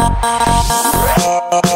Right.